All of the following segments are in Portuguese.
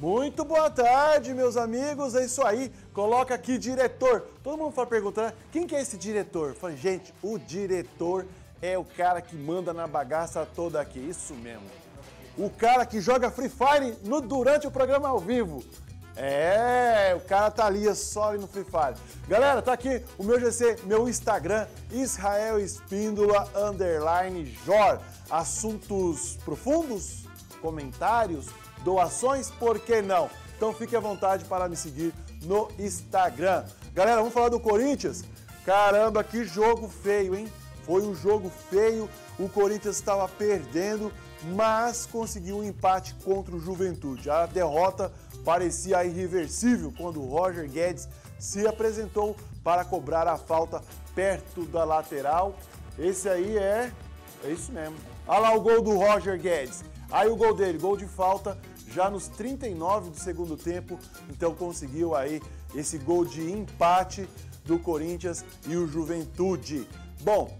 Muito boa tarde, meus amigos. É isso aí. Coloca aqui diretor. Todo mundo fala perguntando, quem que é esse diretor? Fala, gente, o diretor é o cara que manda na bagaça toda aqui. Isso mesmo. O cara que joga Free Fire no, durante o programa ao vivo. É, o cara tá ali só ali no Free Fire. Galera, tá aqui o meu GC, meu Instagram, Israel Espíndola underline Jor. Assuntos profundos, comentários, doações, por que não? Então fique à vontade para me seguir no Instagram. Galera, vamos falar do Corinthians? Caramba, que jogo feio, hein? Foi um jogo feio, o Corinthians estava perdendo, mas conseguiu um empate contra o Juventude. A derrota parecia irreversível quando o Roger Guedes se apresentou para cobrar a falta perto da lateral. Esse aí é. É isso mesmo. Olha lá o gol do Roger Guedes. Aí o gol dele, gol de falta, já nos 39 do segundo tempo. Então conseguiu aí esse gol de empate do Corinthians e o Juventude. Bom,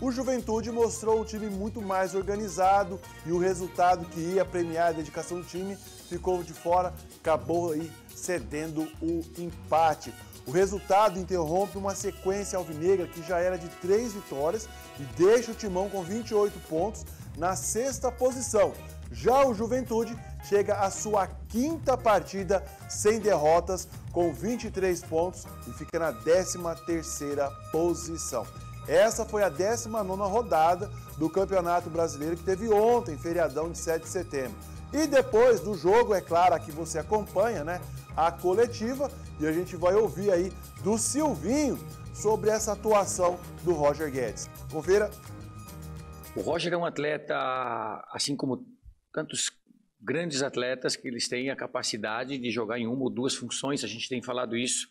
o Juventude mostrou um time muito mais organizado e o resultado que ia premiar a dedicação do time ficou de fora, acabou aí cedendo o empate. O resultado interrompe uma sequência alvinegra que já era de três vitórias e deixa o Timão com 28 pontos na sexta posição. Já o Juventude chega à sua quinta partida sem derrotas, com 23 pontos e fica na 13 terceira posição. Essa foi a 19 rodada do Campeonato Brasileiro que teve ontem, feriadão de 7 de setembro. E depois do jogo, é claro, que você acompanha, né, a coletiva e a gente vai ouvir aí do Silvinho sobre essa atuação do Roger Guedes. Confira. O Roger é um atleta, assim como tantos grandes atletas, que eles têm a capacidade de jogar em uma ou duas funções. A gente tem falado isso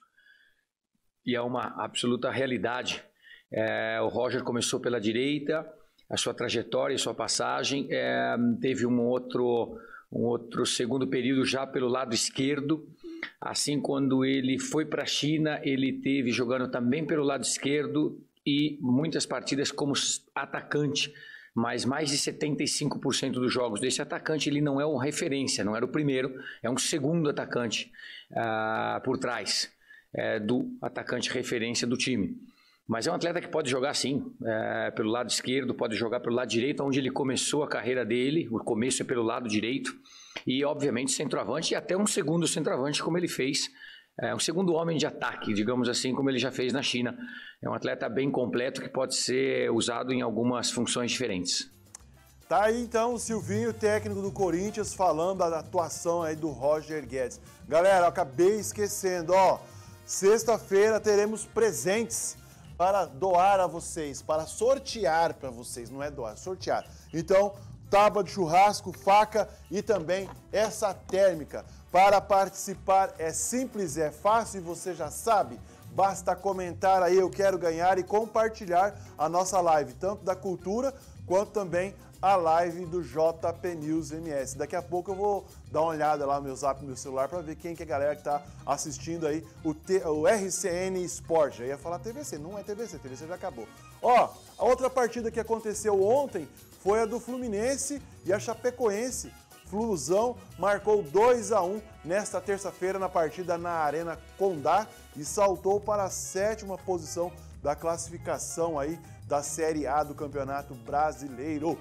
e é uma absoluta realidade. É, o Roger começou pela direita, a sua trajetória e sua passagem é, teve um outro um outro segundo período já pelo lado esquerdo. Assim, quando ele foi para a China, ele teve jogando também pelo lado esquerdo e muitas partidas como atacante, mas mais de 75% dos jogos desse atacante ele não é uma referência, não era o primeiro, é um segundo atacante uh, por trás é, do atacante referência do time. Mas é um atleta que pode jogar sim, é, pelo lado esquerdo, pode jogar pelo lado direito, onde ele começou a carreira dele. O começo é pelo lado direito. E, obviamente, centroavante e até um segundo centroavante, como ele fez. É, um segundo homem de ataque, digamos assim, como ele já fez na China. É um atleta bem completo que pode ser usado em algumas funções diferentes. Tá aí então o Silvinho, técnico do Corinthians, falando da atuação aí do Roger Guedes. Galera, acabei esquecendo, ó. Sexta-feira teremos presentes para doar a vocês, para sortear para vocês, não é doar, sortear. Então, tábua de churrasco, faca e também essa térmica. Para participar é simples, é fácil e você já sabe. Basta comentar aí eu quero ganhar e compartilhar a nossa live, tanto da cultura quanto também a live do JP News MS. Daqui a pouco eu vou dar uma olhada lá no meu zap, no meu celular, para ver quem que é a galera que está assistindo aí o, T, o RCN Sport. Eu ia falar TVC, não é TVC, TVC já acabou. Ó, a outra partida que aconteceu ontem foi a do Fluminense e a Chapecoense. Flusão marcou 2 a 1 nesta terça-feira na partida na Arena Condá e saltou para a sétima posição da classificação aí da Série A do Campeonato Brasileiro.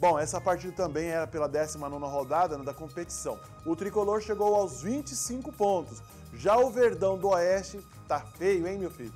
Bom, essa partida também era pela 19 rodada né, da competição. O tricolor chegou aos 25 pontos. Já o Verdão do Oeste, tá feio, hein, meu filho?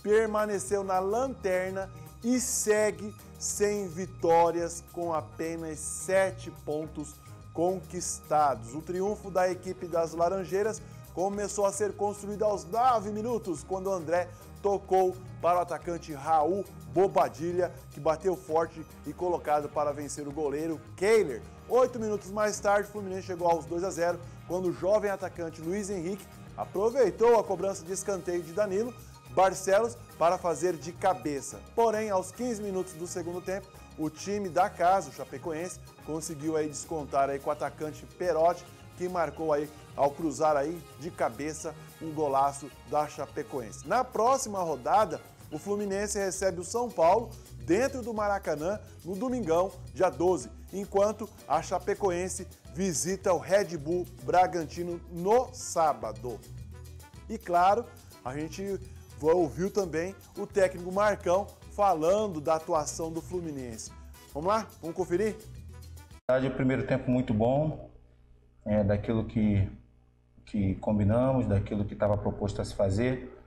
Permaneceu na lanterna e segue sem vitórias, com apenas 7 pontos conquistados. O triunfo da equipe das Laranjeiras começou a ser construído aos 9 minutos, quando André tocou para o atacante Raul Bobadilha, que bateu forte e colocado para vencer o goleiro Kehler. Oito minutos mais tarde, o Fluminense chegou aos 2 a 0 quando o jovem atacante Luiz Henrique aproveitou a cobrança de escanteio de Danilo Barcelos para fazer de cabeça. Porém, aos 15 minutos do segundo tempo, o time da casa, o Chapecoense, conseguiu aí descontar aí com o atacante Perotti, que marcou aí ao cruzar aí de cabeça um golaço da Chapecoense. Na próxima rodada, o Fluminense recebe o São Paulo dentro do Maracanã no domingão, dia 12, enquanto a Chapecoense visita o Red Bull Bragantino no sábado. E claro, a gente ouviu também o técnico Marcão falando da atuação do Fluminense. Vamos lá? Vamos conferir? O primeiro tempo muito bom, é, daquilo que, que combinamos, daquilo que estava proposto a se fazer,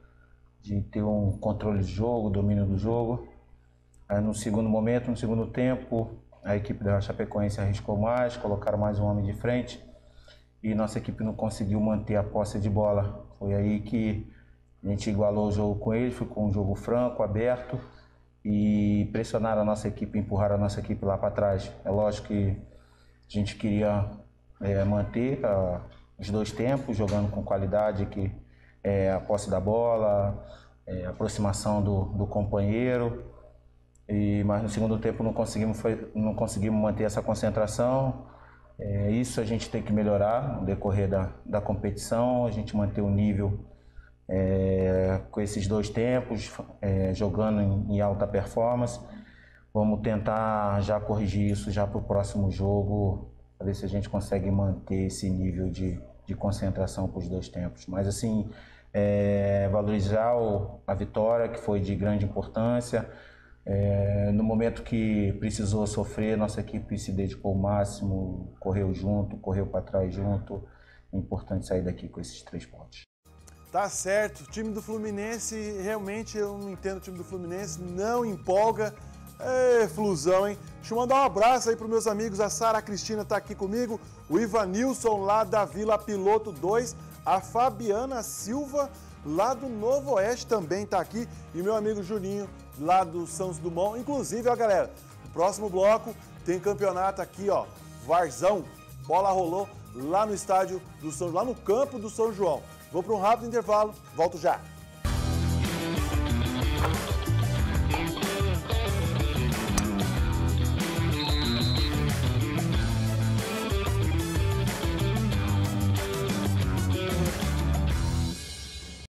de ter um controle de jogo, domínio do jogo. Aí no segundo momento, no segundo tempo, a equipe da Chapecoense arriscou mais, colocaram mais um homem de frente e nossa equipe não conseguiu manter a posse de bola. Foi aí que a gente igualou o jogo com eles, ficou um jogo franco, aberto e pressionaram a nossa equipe, empurraram a nossa equipe lá para trás. É lógico que a gente queria é, manter a, os dois tempos, jogando com qualidade, que é a posse da bola, é, a aproximação do, do companheiro. E, mas no segundo tempo não conseguimos, foi, não conseguimos manter essa concentração. É, isso a gente tem que melhorar no decorrer da, da competição, a gente manter o nível é, com esses dois tempos, é, jogando em, em, alta performance. Vamos tentar já corrigir isso já para o próximo jogo, para ver se a gente consegue manter esse nível de, de concentração para os dois tempos. Mas assim, é, valorizar o, a vitória, que foi de grande importância. É, no momento que precisou sofrer, nossa equipe se dedicou ao máximo, correu junto, correu para trás junto. É importante sair daqui com esses três pontos. Tá certo, o time do Fluminense, realmente eu não entendo o time do Fluminense, não empolga. É, flusão, hein? Deixa eu mandar um abraço aí para meus amigos. A Sara Cristina tá aqui comigo, o Ivanilson lá da Vila Piloto 2, a Fabiana Silva lá do Novo Oeste também tá aqui e meu amigo Juninho lá do Santos Dumont. Inclusive, ó galera, no próximo bloco tem campeonato aqui, ó, Varzão. Bola rolou lá no estádio do São lá no campo do São João. Vou para um rápido intervalo, volto já.